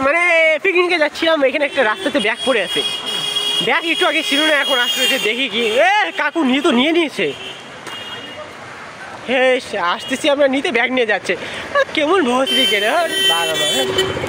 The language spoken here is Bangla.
মানে পিকনিকে যাচ্ছিলাম এখানে একটা রাস্তাতে ব্যাগ পড়ে আছে। ব্যাগ একটু আগে ছিল না, এখন আসতেছে দেখি কি। এ, কাকু নিয়ে তো নিয়ে নিয়েছে। হ্যাঁ আসতেছি আমরা, নিতে ব্যাগ নিয়ে যাচ্ছে। কেমন ভোজ দিকে রে? বাবা হ্যাঁ।